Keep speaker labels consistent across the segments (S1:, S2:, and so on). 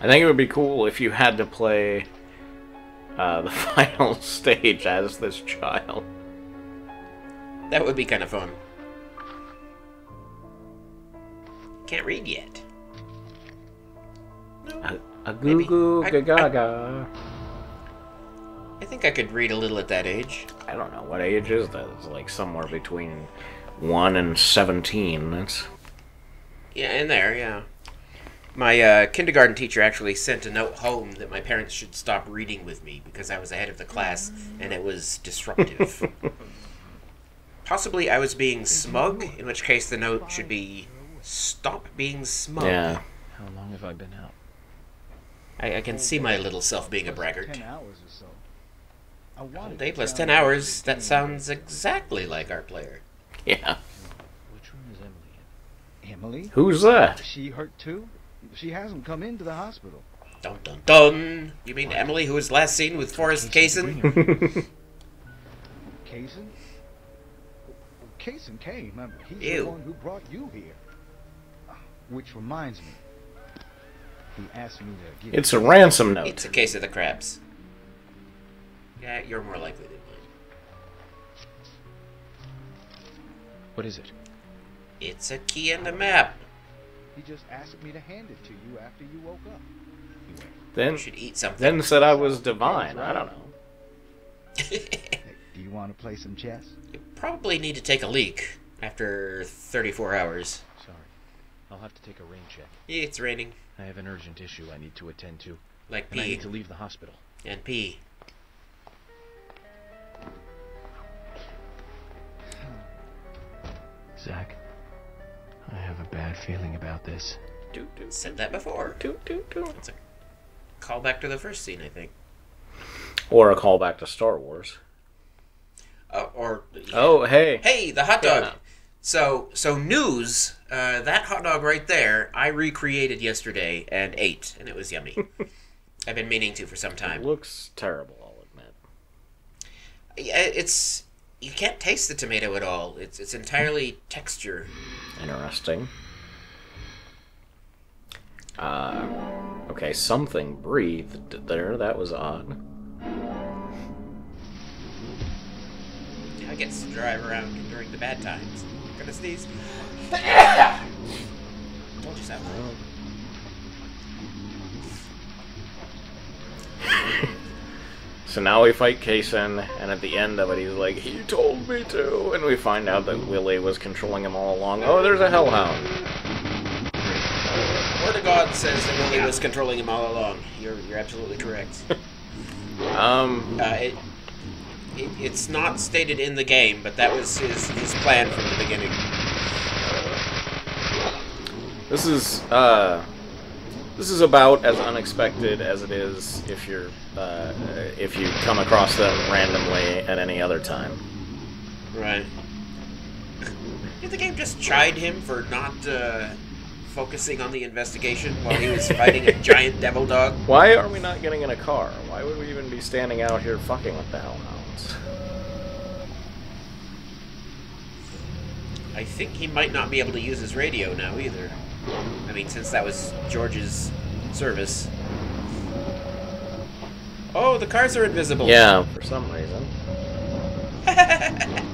S1: I think it would be cool if you had to play uh, the final stage as this child.
S2: That would be kind of fun. Can't read yet.
S1: A, a goo goo
S2: I-
S1: ga gaga.
S2: I think I could read a little at that age.
S1: I don't know what age is that. It's like somewhere between one and seventeen. That's
S2: Yeah, in there, yeah. My uh, kindergarten teacher actually sent a note home that my parents should stop reading with me because I was ahead of the class and it was disruptive. Possibly I was being smug, in which case the note should be stop being smug.
S1: yeah.
S3: How long have I been out?
S2: I, I can see my little self being a braggart.
S4: Ten hours or so. I
S2: Day
S4: to
S2: plus
S4: down
S2: 10 hours, that sounds exactly like our player.
S1: Yeah.
S3: Which room is Emily in?
S4: Emily?
S1: Who's that?
S4: Is she hurt too? She hasn't come into the hospital.
S2: Dun dun dun! You mean Emily, who was last seen with Forrest Kaysen?
S4: Kaysen? Kaysen came. Remember, he's
S2: Ew.
S4: the one who brought you here. Which reminds me, he asked me to give.
S1: It's a ransom note.
S2: It's a case of the crabs. Yeah, you're more likely than mine.
S3: What is it?
S2: It's a key and a map.
S4: He just asked me to hand it to you after you woke up.
S1: Then
S2: You should eat something.
S1: then said I was divine. I don't know.
S4: Hey, do you want to play some chess?
S2: you probably need to take a leak after 34 hours.
S3: Sorry. I'll have to take a rain check.
S2: It's raining.
S3: I have an urgent issue I need to attend to.
S2: Like
S3: And I
S2: pee
S3: need to leave the hospital.
S2: and pee.
S3: Zach, I have a bad feeling about this.
S1: Doot, doot,
S2: Said that before.
S1: doot, doot, doot.
S2: It's a callback to the first scene, I think.
S1: Or a callback to Star Wars.
S2: Uh, or
S1: Oh, hey.
S2: hey, the hot dog.
S1: Yeah.
S2: So so news. Uh, that hot dog right there, I recreated yesterday and ate, and it was yummy. I've been meaning to for some
S1: It
S2: time.
S1: looks terrible, I'll admit.
S2: Yeah, It's you can't taste the tomato at all. It's it's entirely texture.
S1: Interesting. Uh, okay, something breathed there. That was odd.
S2: I get to drive around during the bad times. I'm Gonna sneeze. Told you so.
S1: So now we fight Kaysen, and at the end of it, he's like, "He told me to," and we find out that Willie was controlling him all along. Oh, there's a hellhound.
S2: Word of God says that Willie was controlling him all along. You're you're absolutely correct.
S1: Um,
S2: Uh, it, it it's not stated in the game, but that was his his plan from the beginning.
S1: this is uh, this is about as unexpected as it is if you're uh, if you come across them randomly at any other time.
S2: Right. Did the game just chide him for not uh, focusing on the investigation while he was fighting a giant devil dog?
S1: Why are we not getting in a car? Why would we even be standing out here fucking with the hellhounds?
S2: I think he might not be able to use his radio now either. I mean, since that was George's service. Oh, the cars are invisible.
S1: Yeah, for some reason.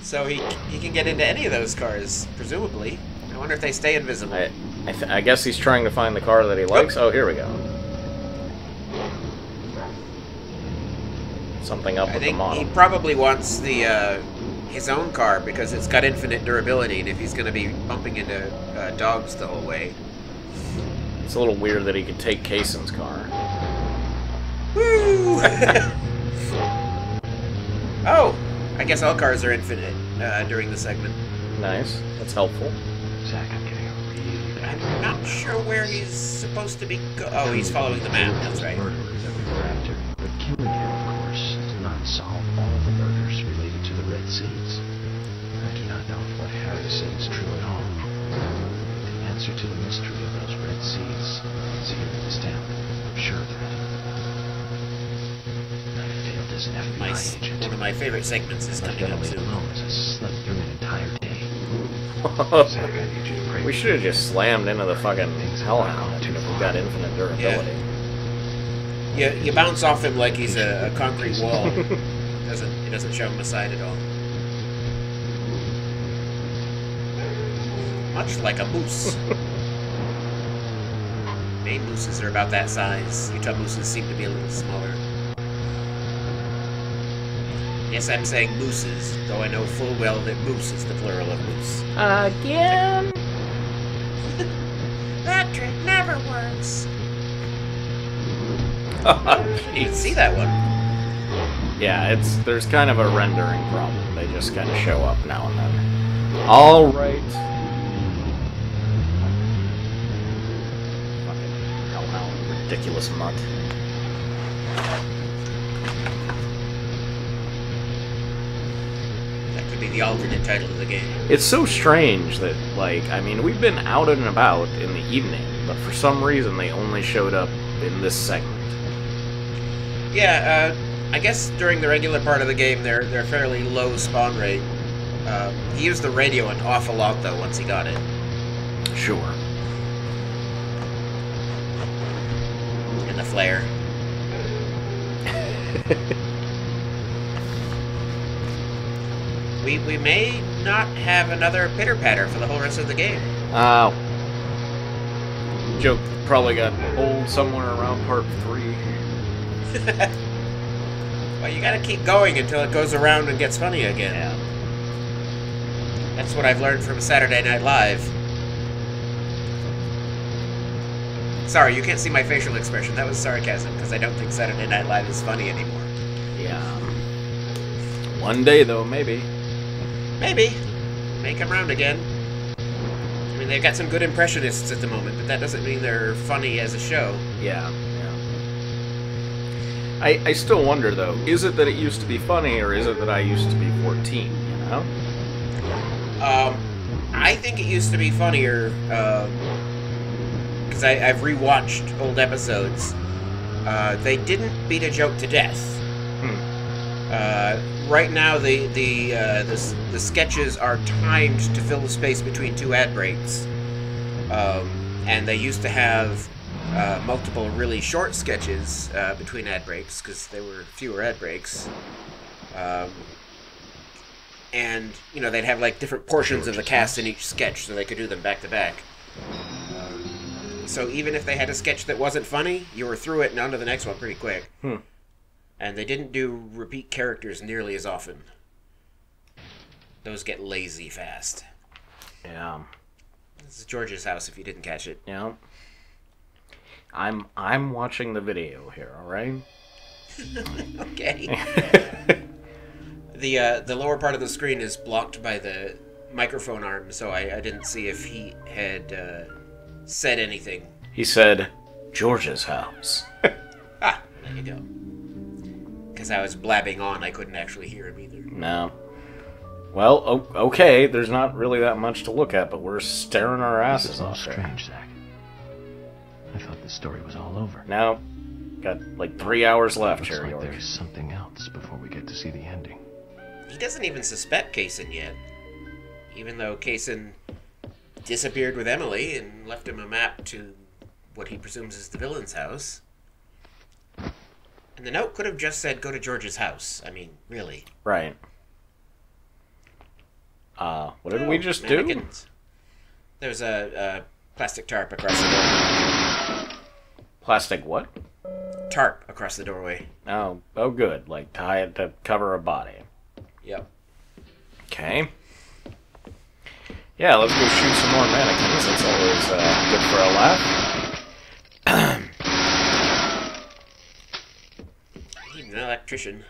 S2: So he he can get into any of those cars, presumably. I wonder if they stay invisible.
S1: I, I, th- I guess he's trying to find the car that he likes. Oh, here we go. Something up
S2: I
S1: with the
S2: think
S1: model.
S2: he probably wants the uh, his own car because it's got infinite durability, and if he's going to be bumping into uh, dogs the whole way,
S1: It's a little weird that he could take Kaysen's car.
S2: woo! oh, I guess all cars are infinite uh, during the segment.
S1: Nice. That's helpful.
S3: Zach, I'm getting a really bad
S2: I'm not sure where he's supposed to be. Go- oh, he's following the map. That's right.
S3: murderer that we were after. But killing him, of course, does not solve all the answer to the mystery of those Red Seeds is here in this town. I'm sure of that. I failed as an FBI
S2: My,
S3: agent.
S2: one of my favorite segments is
S3: Left
S2: coming up
S3: Emily
S2: soon.
S3: alone as I slept through an entire day. Zach, I need you to pray
S1: we should have just slammed into the fucking hellhound if we got infinite durability.
S2: You, you bounce off him like he's a, a concrete wall. doesn't it doesn't show him aside at all. Much like a moose. Maine mooses are about that size. Utah mooses seem to be a little smaller. Yes, I'm saying mooses, though I know full well that moose is the plural of moose.
S1: Again?
S2: That trick never works. You can see that one.
S1: yeah, it's there's kind of a rendering problem. They just kind of show up now and then. All right. Fucking hellhound, ridiculous mutt.
S2: That could be the alternate title of the game.
S1: It's so strange that, like, I mean, we've been out and about in the evening, but for some reason they only showed up in this segment.
S2: Yeah, uh, I guess during the regular part of the game, they're they're fairly low spawn rate. Um, he used the radio an awful lot though once he got it.
S1: Sure.
S2: And we we may not have another pitter patter for the whole rest of the game.
S1: Uh, joke probably got old somewhere around part three.
S2: Well, you gotta keep going until it goes around and gets funny again.
S1: Yeah.
S2: That's what I've learned from Saturday Night Live. Sorry, you can't see my facial expression. That was sarcasm because I don't think Saturday Night Live is funny anymore.
S1: Yeah. One day, though, maybe.
S2: Maybe. May come round again. I mean, they've got some good impressionists at the moment, but that doesn't mean they're funny as a show.
S1: Yeah. Yeah. I, I still wonder, though, is it that it used to be funny, or is it that I used to be 14, you know?
S2: Um, I think it used to be funnier because I've rewatched old episodes. Uh, they didn't beat a joke to death. Uh, right now, the the, uh, the the sketches are timed to fill the space between two ad breaks, um, and they used to have uh, multiple really short sketches uh, between ad breaks because there were fewer ad breaks. Um, and you know they'd have like different portions of the cast in each sketch, so they could do them back to back. So even if they had a sketch that wasn't funny, you were through it and on to the next one pretty quick.
S1: Hmm.
S2: And they didn't do repeat characters nearly as often. Those get lazy fast.
S1: Yeah.
S2: This is George's house if you didn't catch it.
S1: Yeah. I'm I'm watching the video here, all right?
S2: Okay. the uh, the lower part of the screen is blocked by the microphone arm, so I, I didn't see if he had uh, said anything.
S1: he said, George's house.
S2: Ah, there you go. Because I was blabbing on, I couldn't actually hear him either.
S1: No. Well, okay, there's not really that much to look at, but we're staring our asses
S3: is all
S1: off there.
S3: strange, Zach. I thought the story was all over.
S1: Now, got like three hours left
S3: Looks
S1: here,
S3: like
S1: York.
S3: there's something else before we get to see the ending.
S2: He doesn't even suspect Kaysen yet. Even though Kaysen disappeared with Emily and left him a map to what he presumes is the villain's house. And the note could have just said, go to George's house. I mean, really.
S1: Right. Uh, what did
S2: Oh,
S1: we just do?
S2: There's a, a plastic tarp across the door.
S1: Plastic what?
S2: Tarp across the doorway.
S1: Oh, oh, good. Like tie it to cover a body.
S2: Yep.
S1: Okay. Yeah, let's go shoot some more mannequins. That's always uh, good for a laugh.
S2: I need an electrician.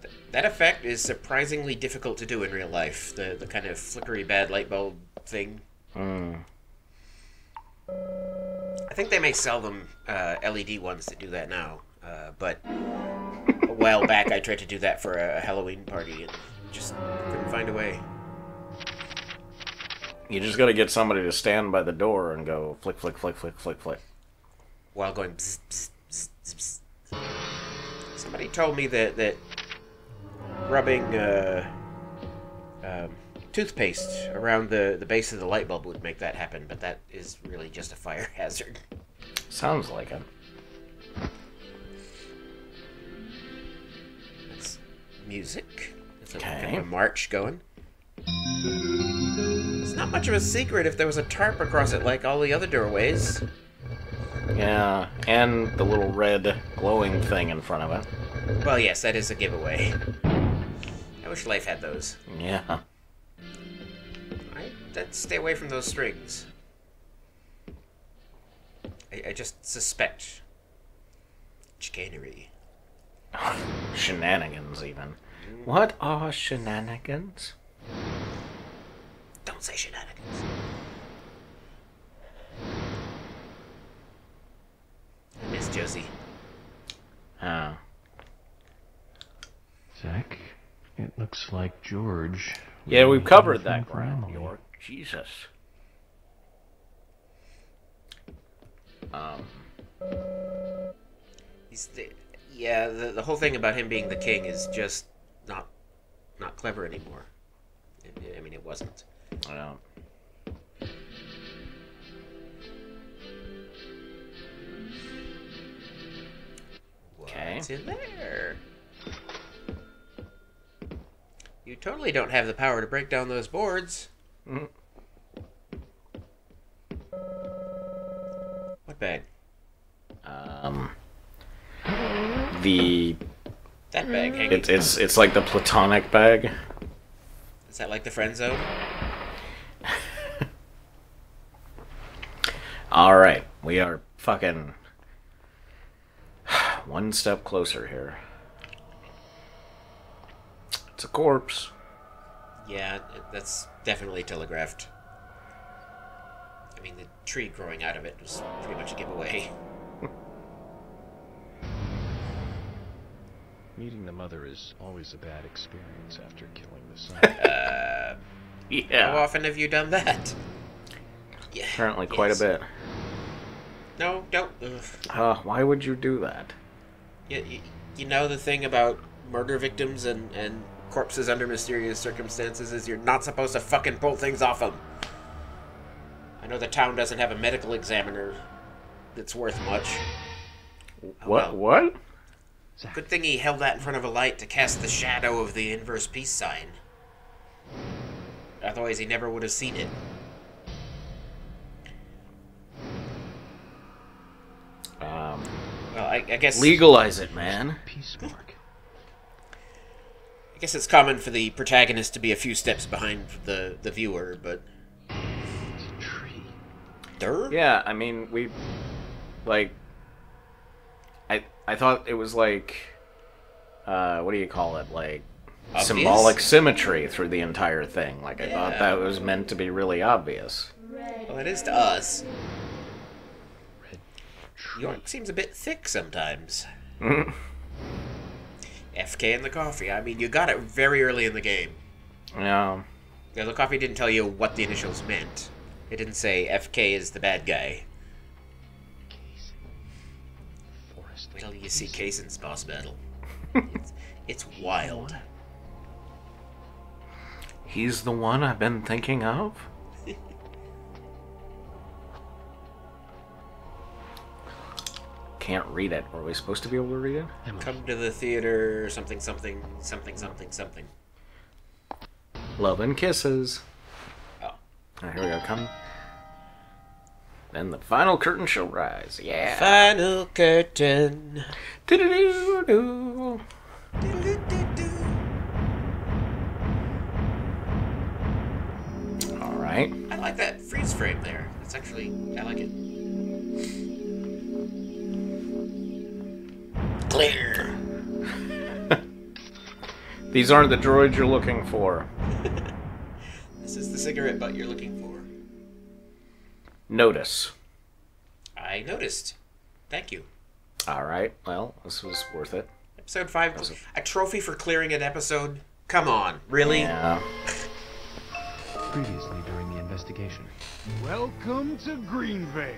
S2: Th- That effect is surprisingly difficult to do in real life. The the kind of flickery bad light bulb thing.
S1: Hmm.
S2: I think they may sell them uh, LED ones that do that now. Uh, but a while back, I tried to do that for a Halloween party and just couldn't find a way.
S1: You just gotta get somebody to stand by the door and go flick, flick, flick, flick, flick, flick.
S2: while going bzz, bzz, bzz, bzz. Somebody told me that that rubbing uh, um, toothpaste around the, the base of the light bulb would make that happen, but that is really just a fire hazard.
S1: Sounds like it.
S2: That's music. A,
S1: Okay.
S2: kind of a march going. It's not much of a secret if there was a tarp across it like all the other doorways.
S1: Yeah, and the little red glowing thing in front of it.
S2: Well, yes, that is a giveaway. I wish life had those.
S1: Yeah.
S2: I, stay away from those strings. I, I just suspect chicanery.
S1: Shenanigans, even. What are shenanigans?
S2: Don't say shenanigans. I miss Josie.
S1: Oh.
S3: Zach, it looks like George.
S1: Yeah, we've covered that ground,
S3: Emily.
S1: York. Jesus. Um,
S2: He's the, yeah. The, the whole thing about him being the king is just not not clever anymore. I- I mean, it wasn't.
S1: I don't. Okay.
S2: What's in there? You totally don't have the power to break down those boards.
S1: Mhm.
S2: What bag?
S1: Um, the
S2: That bag hanging.
S1: it's it's it's like the platonic bag.
S2: Is that like the friend zone?
S1: All right, we are fucking one step closer here. It's a corpse.
S2: Yeah, that's definitely telegraphed. I mean, the tree growing out of it was pretty much a giveaway.
S3: Meeting the mother is always a bad experience after killing the son.
S2: Uh, how
S1: Yeah,
S2: often have you done that? Yeah.
S1: apparently quite
S2: yes.
S1: a bit.
S2: No, don't.
S1: Uh, why would you do that?
S2: You, you, you know the thing about murder victims and, and corpses under mysterious circumstances is you're not supposed to fucking pull things off them. I know the town doesn't have a medical examiner that's worth much.
S1: What?
S2: well.
S1: What?
S2: Good thing he held that in front of a light to cast the shadow of the inverse peace sign. Otherwise, he never would have seen it. Well, I, I guess
S1: legalize it, man.
S3: peace mark.
S2: I guess it's common for the protagonist to be a few steps behind the the viewer, but
S3: It's tree.
S2: Durr?
S1: Yeah, I mean, we like. I I thought it was like, uh, what do you call it? Like
S2: Obvious?
S1: symbolic symmetry through the entire thing. Like I thought that was meant to be really obvious.
S2: Well, it is to us.
S3: Red tree.
S2: York seems a bit thick sometimes.
S1: Mhm.
S2: FK in the coffee. I mean, you got it very early in the game.
S1: Yeah.
S2: Yeah, the coffee didn't tell you what the initials meant. It didn't say FK is the bad guy.
S3: Case. Forrest.
S2: Wait till you see Kaysen's boss battle. it's, it's wild.
S1: He's the one I've been thinking of. Can't read it. Are we supposed to be able to read it?
S2: Come to the theater, something, something, something, something, something.
S1: Love and kisses.
S2: Oh.
S1: Alright, here we go. Come. Then the final curtain shall rise. Yeah.
S2: Final curtain.
S1: Do-do-do-do. Do All right.
S2: I like that freeze frame there. It's actually, I like it. Clear.
S1: These aren't the droids you're looking for.
S2: This is the cigarette butt you're looking for.
S1: Notice.
S2: I noticed. Thank you.
S1: All right. Well, this was worth it.
S2: Episode 5. A trophy for clearing an episode? Come on, really?
S1: Yeah.
S3: Previously during the investigation.
S5: Welcome to Greenvale.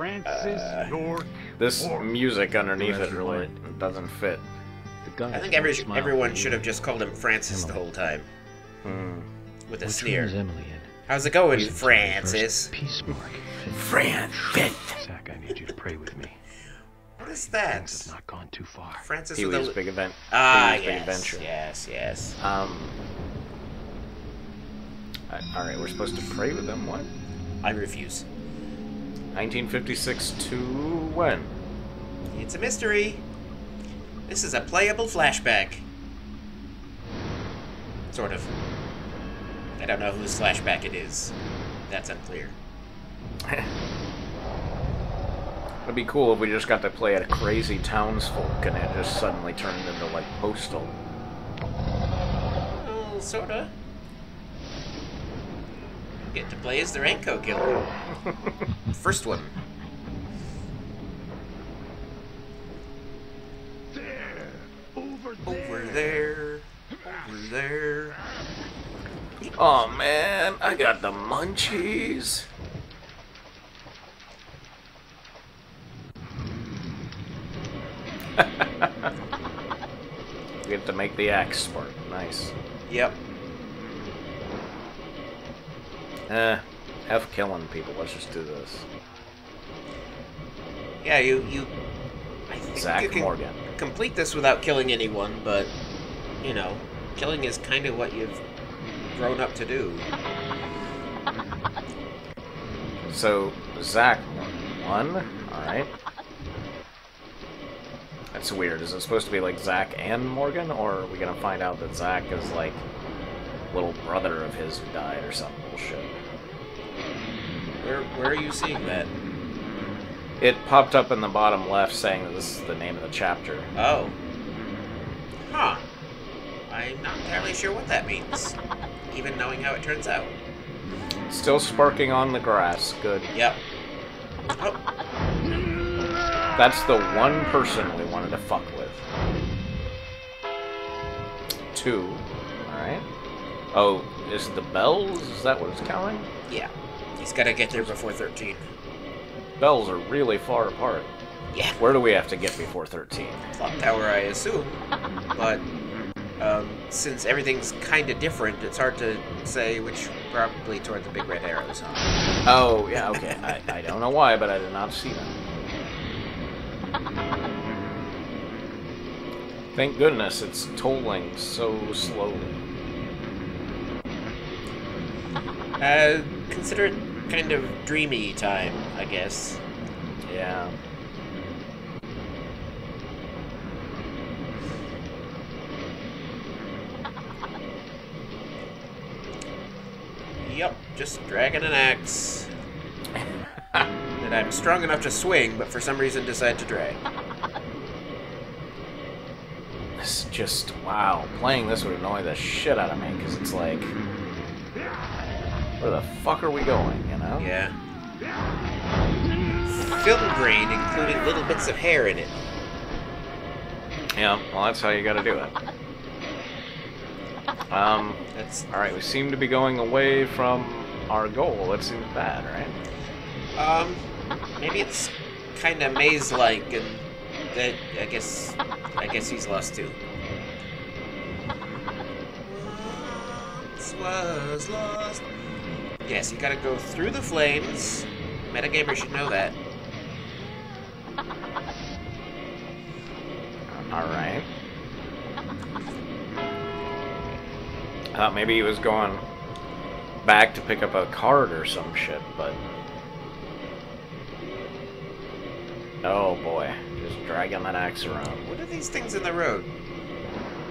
S5: Agent Francis York.
S1: This
S5: Morgan.
S1: music underneath it really
S3: want
S1: doesn't fit.
S3: The guide
S2: I think every, everyone should have just called him Francis the whole time.
S1: Hmm.
S2: With a
S3: Which
S2: sneer.
S3: is Emily in?
S2: How's it going,
S3: Since the
S2: Francis?
S3: Peace mark.
S1: Francis.
S3: Zach, I need you to pray with me.
S2: What is
S3: Things
S2: that?
S3: have not gone too far.
S2: Francis
S1: Pee
S2: with
S1: Wee's
S2: a...
S1: Big Event.
S2: Ah,
S1: Pee-wee's Big
S2: yes,
S1: Adventure.
S2: yes, yes.
S1: Um. All right, we're supposed to pray with them. What?
S2: I refuse.
S1: 1956 to when?
S2: It's a mystery. This is a playable flashback. Sort of. I don't know whose flashback it is. That's unclear.
S1: It'd be cool if we just got to play at a crazy townsfolk and it just suddenly turned into like postal.
S2: Well, sorta. Get to play as the Raincoat killer. First one.
S5: There! Over there!
S2: Over there. Over there.
S1: Oh man, I got the munchies. we get to make the axe spark. Nice.
S2: Yep.
S1: Eh, F killing people. Let's just do this.
S2: Yeah, you you. I think you
S1: Zach
S2: can
S1: Morgan.
S2: complete this without killing anyone, but you know, killing is kind of what you've grown up to do.
S1: So, Zach won. Alright. That's weird. Is it supposed to be like Zach and Morgan, or are we gonna find out that Zach is like little brother of his who died or some bullshit?
S2: Where where are you seeing that?
S1: It popped up in the bottom left saying that this is the name of the chapter.
S2: Oh. Huh. I'm not entirely sure what that means. Even knowing how it turns out.
S1: Still sparking on the grass. Good.
S2: Yep. Oh,
S1: That's the one person we wanted to fuck with. Two. Alright. Oh, is it the bells? Is that what it's counting?
S2: yeah. He's gotta get there before 13.
S1: Bells are really far apart.
S2: Yeah.
S1: Where do we have to get before 13?
S2: Clock tower, I assume. But um, since everything's kind of different, it's hard to say which probably toward the big red arrows.
S1: Oh, yeah, okay. I, I don't know why, but I did not see them. Thank goodness it's tolling so slowly.
S2: Uh, consider it kind of dreamy time, I guess.
S1: Yeah.
S2: Yep, just dragging an axe. that I'm strong enough to swing, but for some reason decide to drag.
S1: It's just, wow. Playing this would annoy the shit out of me, because it's like, where the fuck are we going,
S2: Yeah. Film grain, including little bits of hair in it.
S1: Yeah, well, that's how you gotta do it. Um,
S2: That's
S1: alright, we seem to be going away from our goal. That seems bad, right?
S2: um, maybe it's kind of maze-like, and that I guess I guess he's lost too. Once was lost. Yes, you gotta go through the flames. Metagamer should know that.
S1: Alright. I thought maybe he was going back to pick up a card or some shit, but. Oh boy, just dragging that axe around.
S2: What are these things in the road?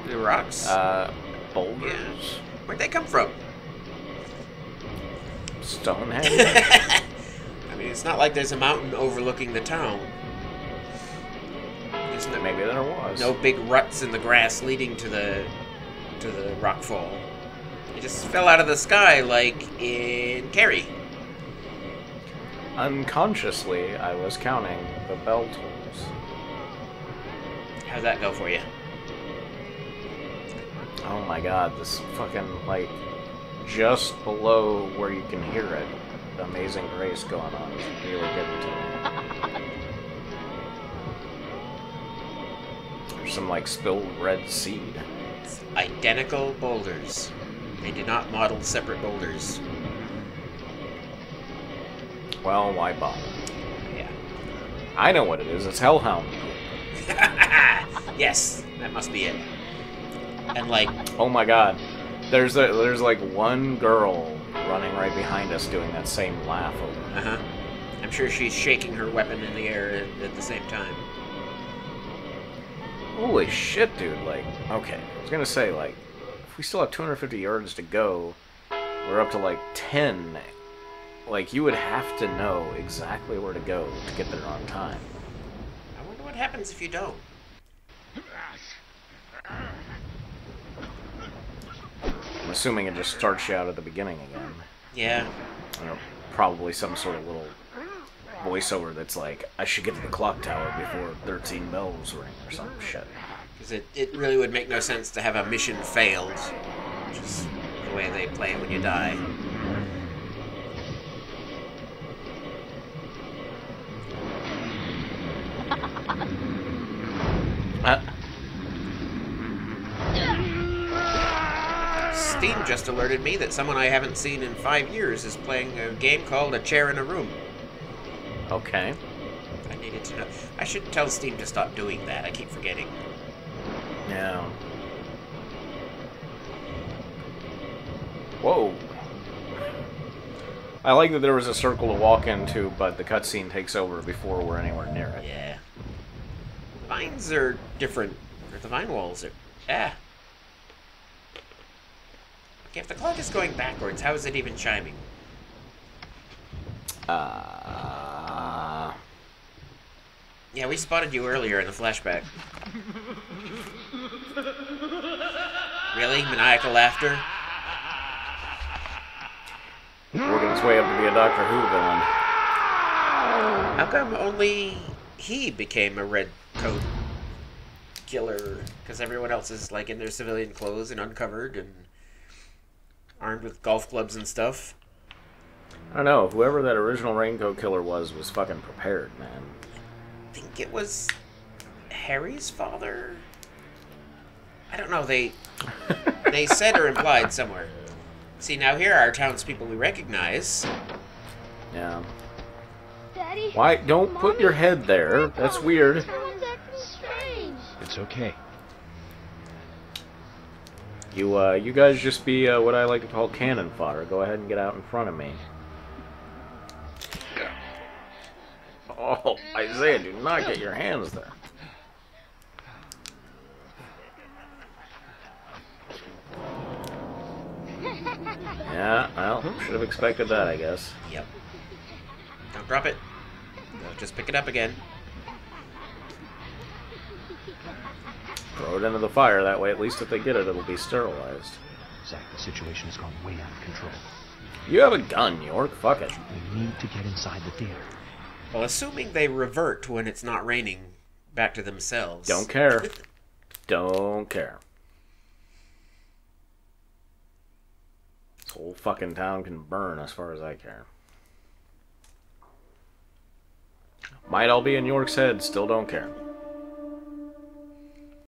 S2: The rocks?
S1: Uh, boulders?
S2: Where'd they come from? I mean, it's not like there's a mountain overlooking the town. There's no,
S1: maybe there was.
S2: no big ruts in the grass leading to the to the rock fall. It just fell out of the sky like in Carrie.
S1: Unconsciously, I was counting the bell tolls.
S2: How'd that go for you?
S1: Oh my god, this fucking, like, just below where you can hear it. The Amazing Grace going on is really getting to me. There's some like spilled red seed.
S2: Identical boulders. They did not model separate boulders.
S1: Well, why bother?
S2: Yeah.
S1: I know what it is. It's Hellhound.
S2: yes, that must be it. And like,
S1: Oh my god. There's a, there's like one girl running right behind us doing that same laugh over.
S2: uh huh. I'm sure she's shaking her weapon in the air at, at the same time.
S1: Holy shit, dude. Like, okay. I was gonna say, like, if we still have 250 yards to go, we're up to like 10. Like, you would have to know exactly where to go to get there on time.
S2: I wonder what happens if you don't.
S1: I'm assuming it just starts you out at the beginning again.
S2: Yeah.
S1: You know, probably some sort of little voiceover that's like, I should get to the clock tower before 13 bells ring or some shit.
S2: Because it, it really would make no sense to have a mission failed. Which is the way they play it when you die. Just alerted me that someone I haven't seen in five years is playing a game called A Chair in a Room.
S1: okay.
S2: I needed to know. I should tell Steam to stop doing that. I keep forgetting.
S1: No. Whoa. I like that there was a circle to walk into, but the cutscene takes over before we're anywhere near it.
S2: Yeah. Vines are different. The vine walls are. Ah. If the clock is going backwards, how is it even chiming?
S1: Uh,
S2: Yeah, we spotted you earlier in the flashback. really? Maniacal laughter?
S1: working his way up to be a Doctor Who villain.
S2: How come only he became a red coat killer? Because everyone else is like in their civilian clothes and uncovered and armed with golf clubs and stuff.
S1: I don't know. Whoever that original Raincoat Killer was was fucking prepared, man.
S2: I think it was Harry's father. I don't know. They they said or implied somewhere. See, now here are townspeople we recognize.
S1: Yeah.
S6: Daddy?
S1: Why? Don't put your head there. That's weird.
S6: Everyone's acting strange.
S3: It's okay.
S1: You, uh, you guys just be uh, what I like to call cannon fodder. Go ahead and get out in front of me. Oh, Isaiah, do not get your hands there. Yeah, well, should have expected that, I guess.
S2: Yep. Don't drop it. No, just pick it up again.
S1: Throw it into the fire, that way at least if they get it, it'll be sterilized.
S3: Zach, the situation has gone way out of control.
S1: You have a gun, York. Fuck it.
S3: We need to get inside the theater.
S2: Well, assuming they revert when it's not raining back to themselves.
S1: Don't care. Don't care. This whole fucking town can burn as far as I care. Might all be in York's head, still don't care.